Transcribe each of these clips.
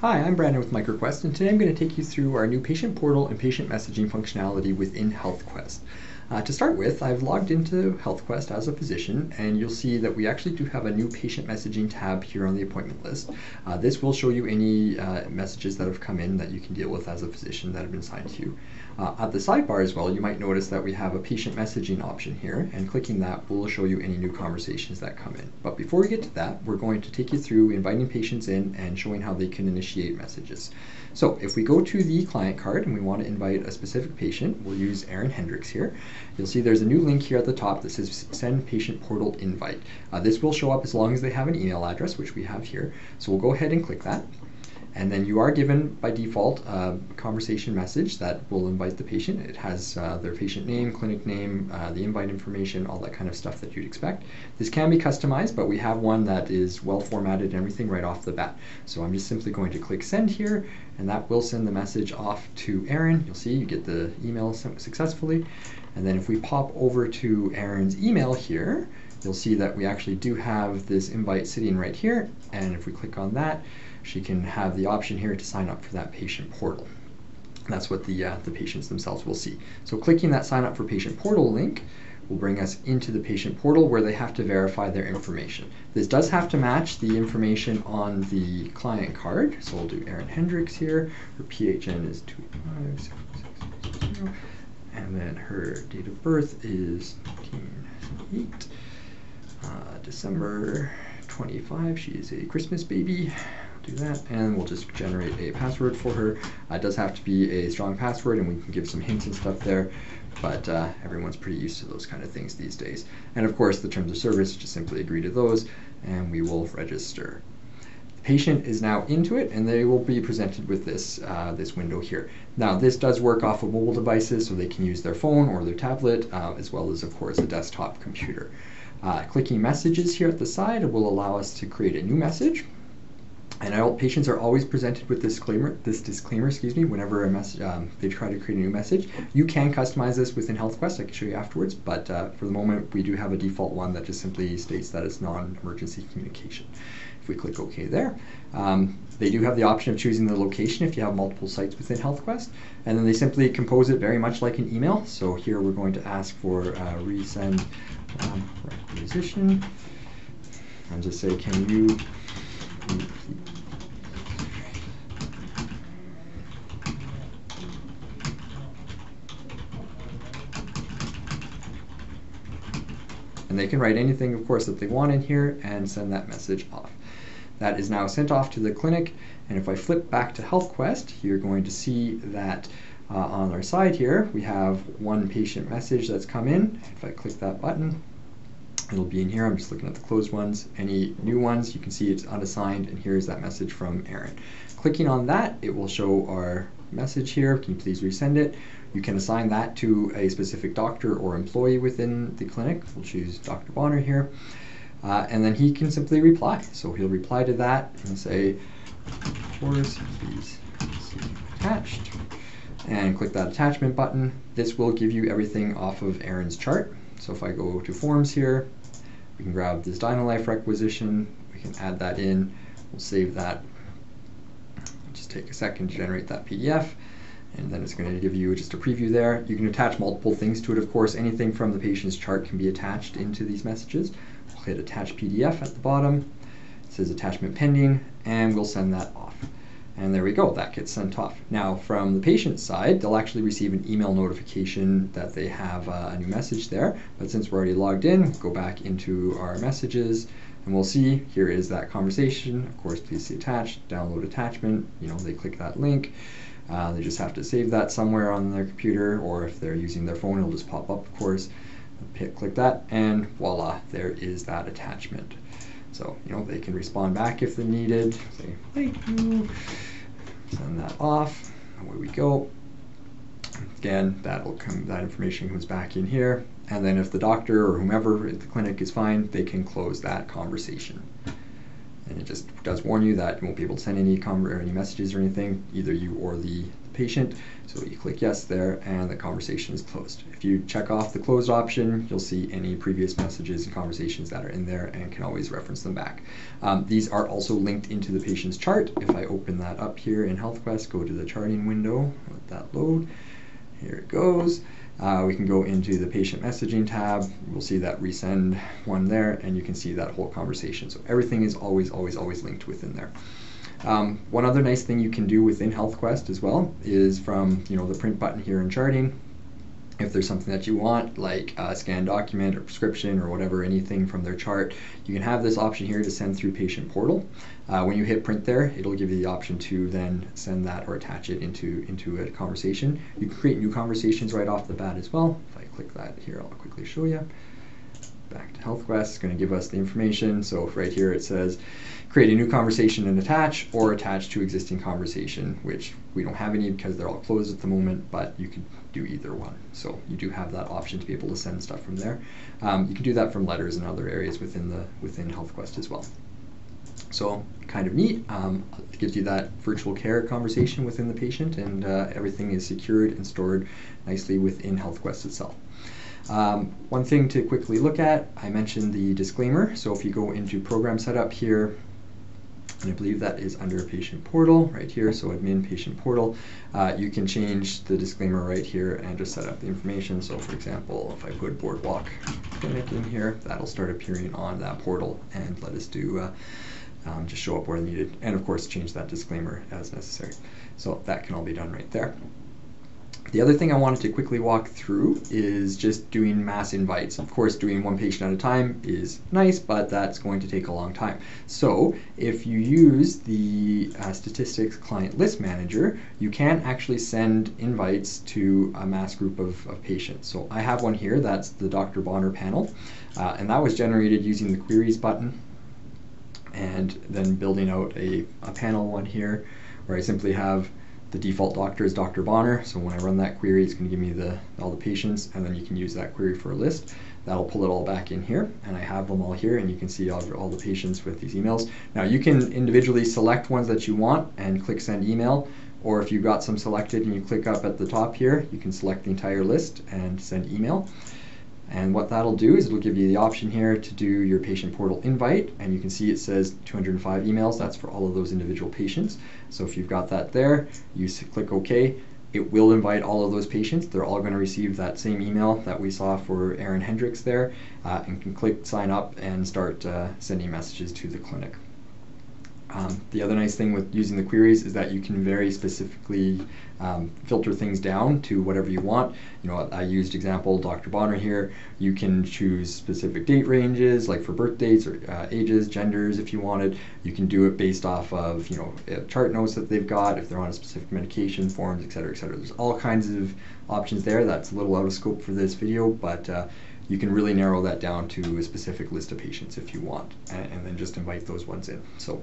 Hi, I'm Brandon with MicroQuest, and today I'm going to take you through our new patient portal and patient messaging functionality within HealthQuest. Uh, to start with, I've logged into HealthQuest as a physician, and you'll see that we actually do have a new patient messaging tab here on the appointment list. Uh, this will show you any uh, messages that have come in that you can deal with as a physician that have been signed to you. Uh, at the sidebar as well, you might notice that we have a patient messaging option here, and clicking that will show you any new conversations that come in. But before we get to that, we're going to take you through inviting patients in and showing how they can initiate messages. So if we go to the client card and we want to invite a specific patient, we'll use Aaron Hendricks here. You'll see there's a new link here at the top that says send patient portal invite. Uh, this will show up as long as they have an email address, which we have here. So we'll go ahead and click that. And then you are given by default a conversation message that will invite the patient. It has uh, their patient name, clinic name, uh, the invite information, all that kind of stuff that you'd expect. This can be customized, but we have one that is well formatted and everything right off the bat. So I'm just simply going to click send here, and that will send the message off to Aaron. You'll see you get the email successfully. And then if we pop over to Aaron's email here, you'll see that we actually do have this invite sitting right here. And if we click on that, she can have the option here to sign up for that patient portal. That's what the, uh, the patients themselves will see. So clicking that sign up for patient portal link will bring us into the patient portal where they have to verify their information. This does have to match the information on the client card. So we'll do Erin Hendricks here. Her PHN is 25660. And then her date of birth is 1978. Uh, December 25. She is a Christmas baby do that and we'll just generate a password for her. Uh, it does have to be a strong password and we can give some hints and stuff there, but uh, everyone's pretty used to those kind of things these days. And of course the terms of service, just simply agree to those and we will register. The patient is now into it and they will be presented with this, uh, this window here. Now this does work off of mobile devices so they can use their phone or their tablet uh, as well as of course a desktop computer. Uh, clicking messages here at the side will allow us to create a new message and adult patients are always presented with this disclaimer, this disclaimer, excuse me, whenever a um, they try to create a new message. You can customize this within HealthQuest, I can show you afterwards, but uh, for the moment we do have a default one that just simply states that it's non-emergency communication. If we click OK there, um, they do have the option of choosing the location if you have multiple sites within HealthQuest, and then they simply compose it very much like an email. So here we're going to ask for uh, resend um, requisition, and just say, can you and they can write anything, of course, that they want in here and send that message off. That is now sent off to the clinic, and if I flip back to HealthQuest, you're going to see that uh, on our side here, we have one patient message that's come in. If I click that button, It'll be in here. I'm just looking at the closed ones. Any new ones, you can see it's unassigned, and here's that message from Aaron. Clicking on that, it will show our message here. Can you please resend it? You can assign that to a specific doctor or employee within the clinic. We'll choose Dr. Bonner here. Uh, and then he can simply reply. So he'll reply to that and say, please see attached. And click that attachment button. This will give you everything off of Aaron's chart. So if I go to forms here, we can grab this DynaLife requisition, we can add that in, we'll save that. Take a second to generate that PDF, and then it's going to give you just a preview there. You can attach multiple things to it, of course. Anything from the patient's chart can be attached into these messages. We'll hit attach PDF at the bottom. It says attachment pending, and we'll send that off. And there we go, that gets sent off. Now, from the patient side, they'll actually receive an email notification that they have uh, a new message there. But since we're already logged in, go back into our messages and we'll see here is that conversation. Of course, please see attached, download attachment. You know, they click that link. Uh, they just have to save that somewhere on their computer, or if they're using their phone, it'll just pop up, of course. Hit, click that, and voila, there is that attachment. So, you know, they can respond back if they're needed. Say, thank you. Send that off. Away we go. Again, that'll come, that information comes back in here. And then if the doctor or whomever at the clinic is fine, they can close that conversation. And it just does warn you that you won't be able to send any, or any messages or anything, either you or the patient. So you click yes there and the conversation is closed. If you check off the closed option, you'll see any previous messages and conversations that are in there and can always reference them back. Um, these are also linked into the patient's chart. If I open that up here in HealthQuest, go to the charting window, let that load. Here it goes. Uh, we can go into the patient messaging tab. We'll see that resend one there, and you can see that whole conversation. So everything is always, always, always linked within there. Um, one other nice thing you can do within HealthQuest as well is from you know the print button here in charting. If there's something that you want, like a scanned document or prescription or whatever, anything from their chart, you can have this option here to send through patient portal. Uh, when you hit print there, it'll give you the option to then send that or attach it into, into a conversation. You can create new conversations right off the bat as well. If I click that here, I'll quickly show you back to HealthQuest. It's going to give us the information. So right here it says create a new conversation and attach or attach to existing conversation, which we don't have any because they're all closed at the moment, but you can do either one. So you do have that option to be able to send stuff from there. Um, you can do that from letters and other areas within the within HealthQuest as well. So kind of neat. Um, it gives you that virtual care conversation within the patient, and uh, everything is secured and stored nicely within HealthQuest itself. Um, one thing to quickly look at, I mentioned the disclaimer. So if you go into program setup here, and I believe that is under patient portal right here, so admin patient portal. Uh, you can change the disclaimer right here and just set up the information. So for example, if I put Boardwalk Clinic in here, that'll start appearing on that portal and let us do uh, um, just show up where needed. And of course, change that disclaimer as necessary. So that can all be done right there. The other thing I wanted to quickly walk through is just doing mass invites. Of course, doing one patient at a time is nice, but that's going to take a long time. So if you use the uh, Statistics Client List Manager, you can actually send invites to a mass group of, of patients. So I have one here, that's the Dr. Bonner panel, uh, and that was generated using the queries button and then building out a, a panel one here where I simply have the default doctor is Dr. Bonner, so when I run that query, it's going to give me the all the patients, and then you can use that query for a list. That'll pull it all back in here, and I have them all here, and you can see all, all the patients with these emails. Now you can individually select ones that you want and click send email, or if you've got some selected and you click up at the top here, you can select the entire list and send email. And what that'll do is it'll give you the option here to do your patient portal invite. And you can see it says 205 emails. That's for all of those individual patients. So if you've got that there, you click OK. It will invite all of those patients. They're all going to receive that same email that we saw for Aaron Hendricks there uh, and can click sign up and start uh, sending messages to the clinic. Um, the other nice thing with using the queries is that you can very specifically um, filter things down to whatever you want. You know, I used example Dr. Bonner here. You can choose specific date ranges, like for birth dates or uh, ages, genders, if you wanted. You can do it based off of you know uh, chart notes that they've got, if they're on a specific medication, forms, etc., etc. There's all kinds of options there. That's a little out of scope for this video, but uh, you can really narrow that down to a specific list of patients if you want, and, and then just invite those ones in. So.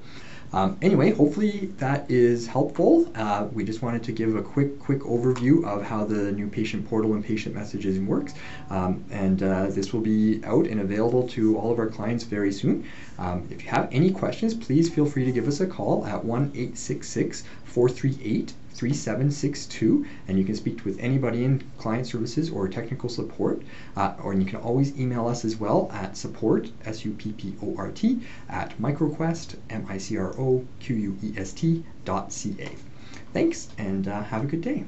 Um, anyway, hopefully that is helpful. Uh, we just wanted to give a quick, quick overview of how the new patient portal and patient messaging works. Um, and uh, this will be out and available to all of our clients very soon. Um, if you have any questions, please feel free to give us a call at 1 866 438 3762 and you can speak with anybody in client services or technical support. Uh, or you can always email us as well at support s-u-p-p-o-r-t at microquest m-i-c-r-o-q-u-e-s-t dot c-a thanks and uh, have a good day